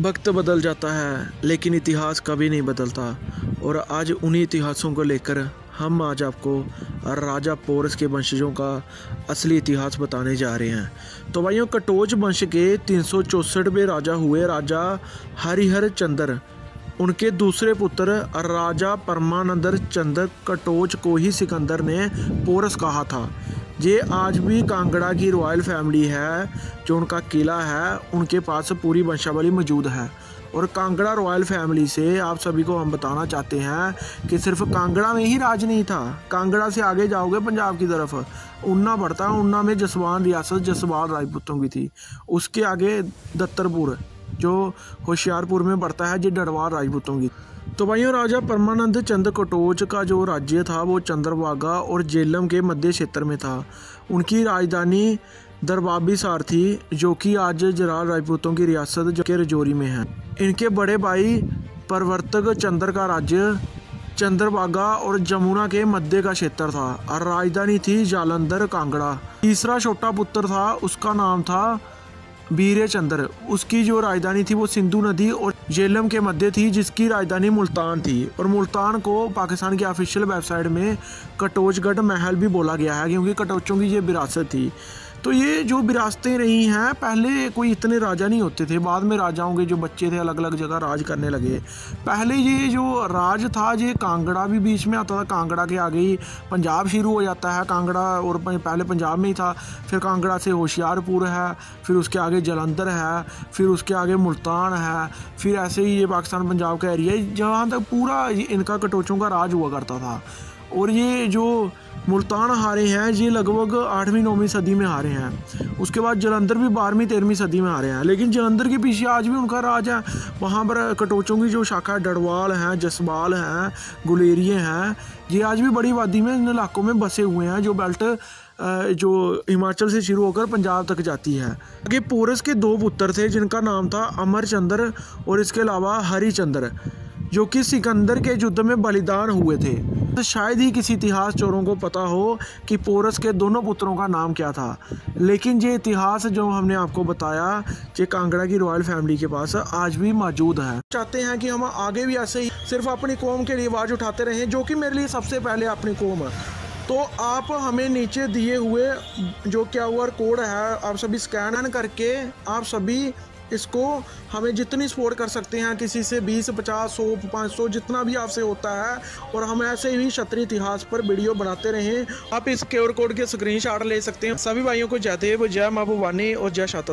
वक्त बदल जाता है, लेकिन इतिहास कभी नहीं बदलता। और आज उन्हीं इतिहासों को लेकर हम आज आपको राजा पोरस के वंशजों का असली इतिहास बताने जा रहे हैं। तो भाइयों कटोच वंश के तीन चौंसठवें राजा हुए राजा हरिहर चंद्र। उनके दूसरे पुत्र राजा परमानंदर चंद्र कटोच को ही सिकंदर ने पोरस कहा था। ये आज भी कांगड़ा की रॉयल फैमिली है, जो उनका किला है, उनके पास पूरी वंशावली मौजूद है। और कांगड़ा रॉयल फैमिली से आप सभी को हम बताना चाहते हैं कि सिर्फ़ कांगड़ा में ही राज नहीं था। कांगड़ा से आगे जाओगे पंजाब की तरफ़, उन्ना बढ़ता, उन्ना में जसवान रियासत जसवाल राजपूतों की थी। उसके आगे दत्तरपुर। जो होशियारपुर में बढ़ता है, जो डरवार राजपूतों की। तो भाइयों, राजा परमानंद चंद कटोच का जो राज्य था, वो चंद्रभागा और जेलम के मध्य क्षेत्र में था। उनकी राजधानी दरबाबी सार थी, जो कि आज जराल राजपूतों की रियासत के रजौरी में है। इनके बड़े भाई प्रवर्तक चंद्र का राज्य चंद्रभागा और जमुना के मध्य का क्षेत्र था। और राजधानी थी जालंधर कांगड़ा। तीसरा छोटा पुत्र था, उसका नाम था वीर चंद्र। उसकी जो राजधानी थी वो सिंधु नदी और जेलम के मध्य थी, जिसकी राजधानी मुल्तान थी। और मुल्तान को पाकिस्तान की ऑफिशियल वेबसाइट में कटोचगढ़ महल भी बोला गया है, क्योंकि कटोचों की ये विरासत थी। तो ये जो विरासतें रही हैं, पहले कोई इतने राजा नहीं होते थे। बाद में राजाओं के जो बच्चे थे अलग अलग जगह राज करने लगे। पहले ये जो राज था, ये कांगड़ा भी बीच में आता था। कांगड़ा के आगे ही पंजाब शुरू हो जाता है। कांगड़ा और पहले पंजाब में ही था। फिर कांगड़ा से होशियारपुर है, फिर उसके आगे जलंधर है, फिर उसके आगे मुल्तान है, फिर ऐसे ही ये पाकिस्तान पंजाब का एरिया जहाँ तक पूरा इनका कटोचों का राज हुआ करता था। और ये जो मुल्तान हारे हैं, ये लगभग आठवीं, नौवीं सदी में हारे हैं। उसके बाद जलंधर भी बारहवीं, तेरहवीं सदी में हारे हैं। लेकिन जलंधर के पीछे आज भी उनका राज है। वहाँ पर कटोचों की जो शाखा डड़वाल हैं, जसवाल हैं गुलेरिए हैं, ये आज भी बड़ी वादी में इन इलाकों में बसे हुए हैं, जो बेल्ट जो हिमाचल से शुरू होकर पंजाब तक जाती है। आगे पोरस के दो पुत्र थे, जिनका नाम था अमर चंद्र और इसके अलावा हरिचंद्र, जो कि सिकंदर के युद्ध में बलिदान हुए थे। शायद ही किसी इतिहास चोरों को पता हो कि पोरस के दोनों पुत्रों का नाम क्या था। लेकिन ये इतिहास जो हमने आपको बताया कि कांगड़ा की रॉयल फैमिली के पास आज भी मौजूद है। चाहते हैं कि हम आगे भी ऐसे ही सिर्फ़ अपनी कौम के लिए आवाज़ उठाते रहें, जो कि मेरे लिए सबसे पहले अपनी कौम है। तो आप हमें नीचे दिए हुए जो क्या हुआ कोड है, आप सभी स्कैन करके आप सभी इसको हमें जितनी सपोर्ट कर सकते हैं, किसी से बीस, पचास, सौ, पाँच सौ, जितना भी आपसे होता है, और हम ऐसे ही क्षत्रिय इतिहास पर वीडियो बनाते रहें। आप इस क्यूर कोड के स्क्रीन ले सकते हैं। सभी भाइयों को जय देव, जय माँ भवानी और जय शाता।